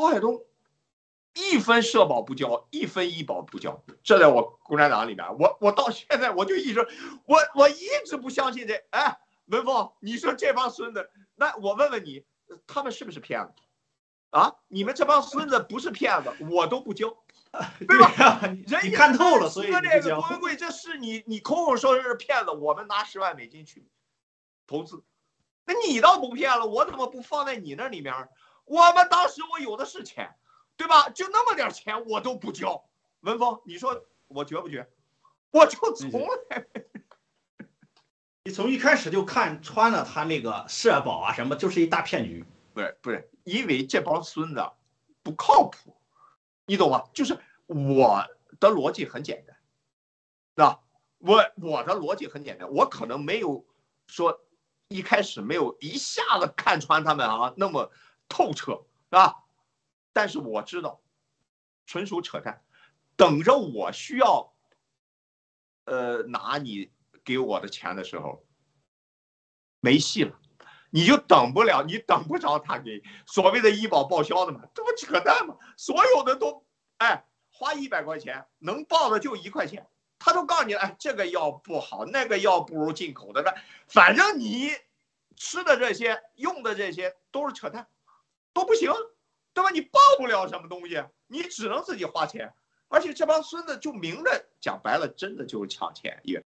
郝海东一分社保不交，一分医保不交，这在我共产党里面，我我到现在我就一直，我我一直不相信这。哎，文峰，你说这帮孙子，那我问问你，他们是不是骗子？啊，你们这帮孙子不是骗子，我都不交，对吧？人你看透了，所以说这个郭文贵，这是你你口口声声是骗子，我们拿十万美金去投资，那你倒不骗了，我怎么不放在你那里面？我们当时我有的是钱，对吧？就那么点钱我都不交。文峰，你说我绝不绝？我就从来，你从一开始就看穿了他那个社保啊什么，就是一大骗局。不是不是，因为这帮孙子不靠谱，你懂吗？就是我的逻辑很简单，那我我的逻辑很简单，我可能没有说一开始没有一下子看穿他们啊那么。透彻是吧？但是我知道，纯属扯淡。等着我需要，呃，拿你给我的钱的时候，没戏了。你就等不了，你等不着他给所谓的医保报销的嘛？这不扯淡吗？所有的都，哎，花一百块钱能报的就一块钱，他都告诉你，哎，这个药不好，那个药不如进口的，那反正你吃的这些、用的这些都是扯淡。都不行，对吧？你报不了什么东西，你只能自己花钱。而且这帮孙子就明着讲白了，真的就是抢钱，也